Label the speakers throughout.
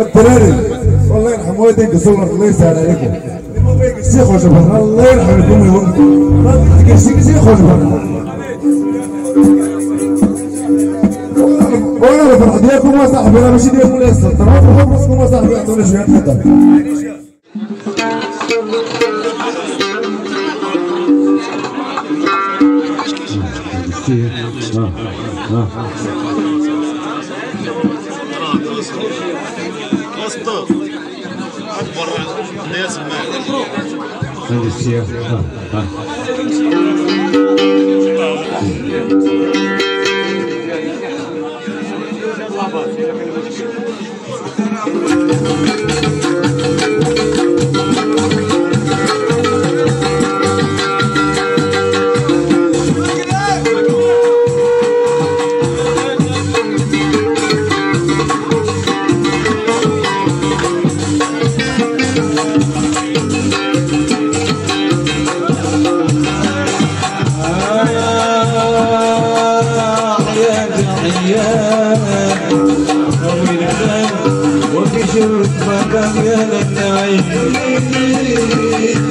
Speaker 1: الدراري والله يرحم والديك صور الله يسهل عليكم سي خوش برا الله يرحم لكم ويوم ما تكسي سي خوش برا وأنا الفرح ديالكم وصاحبي أنا ماشي ديال مولاي السلطنه فرحوا براسكم وصاحبي عطونا شوية تفضل
Speaker 2: assistir.
Speaker 3: Ah, Ah, ah.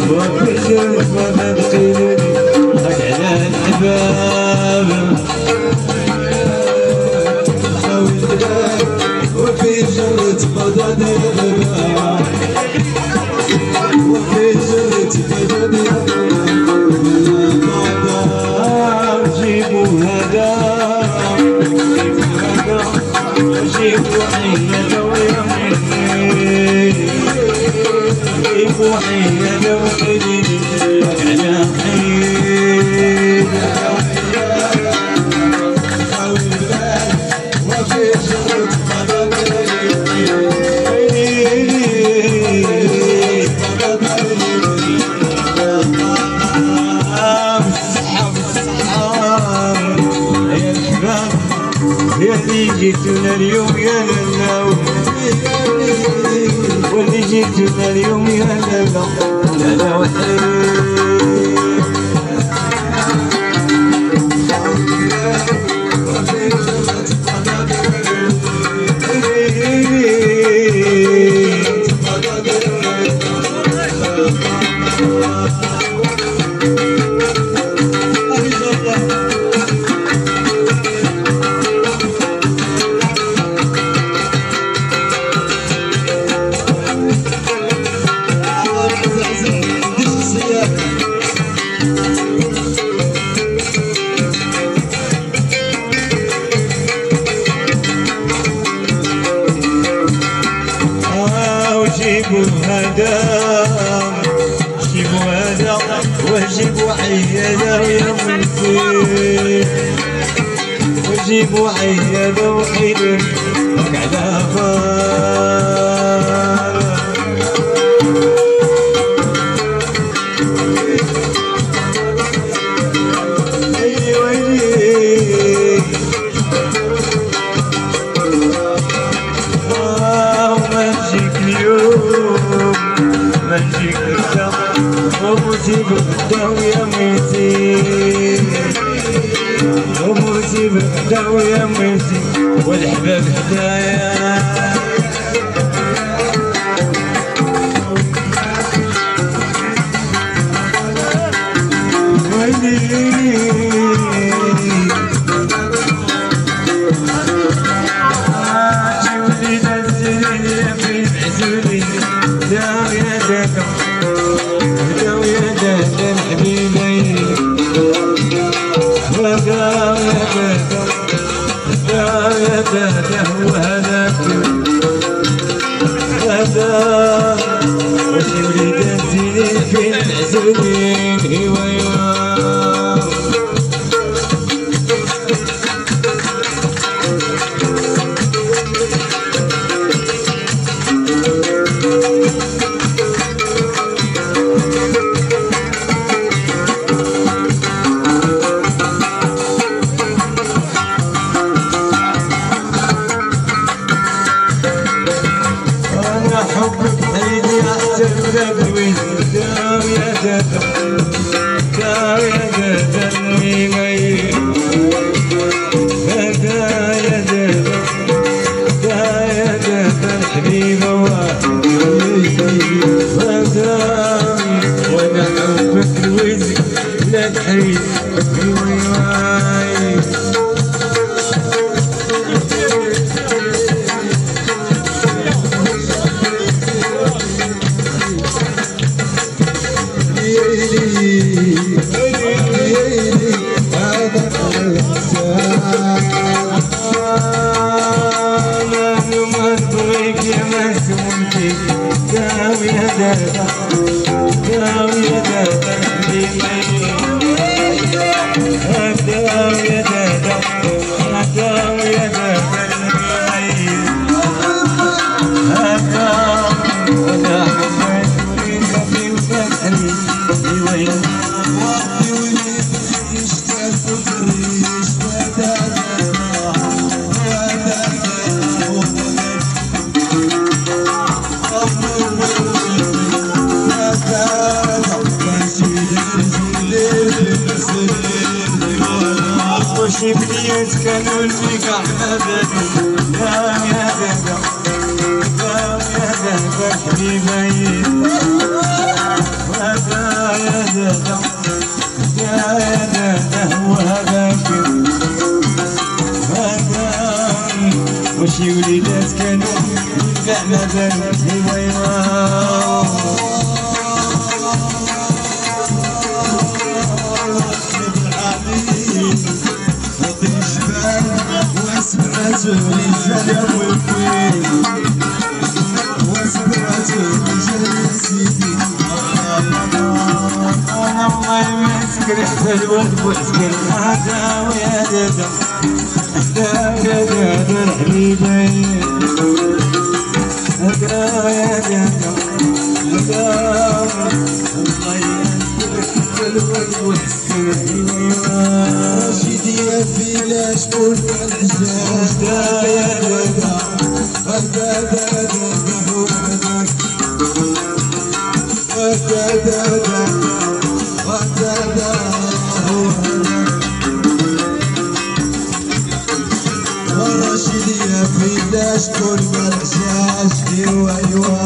Speaker 4: شرط مقام قيلني هك على الحباب وفي شرط مقام يا يا جيتنا اليوم يا لالا جيتنا اليوم يا لالا لالا وحيد وجيبوا هذا. جيبوا هذا. وجيبوا عيالا يا مسكين وجيبوا عيالا وحيد على بال ومجيب الدو يا ميتي والحباب هدايا دادا وهذاك هذا وجولي نزلي في عزولي ايوا ايوا وشي بديت كانوا البقع ابدا يا يا دادا يا دادا حبيبي وهذا يا دادا يا دادا وهذاك هذا وشي وليدات كانوا البقع ابدا ريحة الورد واسكن هذا ويا دادا هذا يا دادا حبيبي هذا يا دادا هذا الله يمسك ريحة الورد واسكن
Speaker 5: رشيدي يا قول العزاز
Speaker 4: هذا يا دادا
Speaker 5: هدا دا دا هو والرشيد يا في داش كل مرشاش ايوا ايوا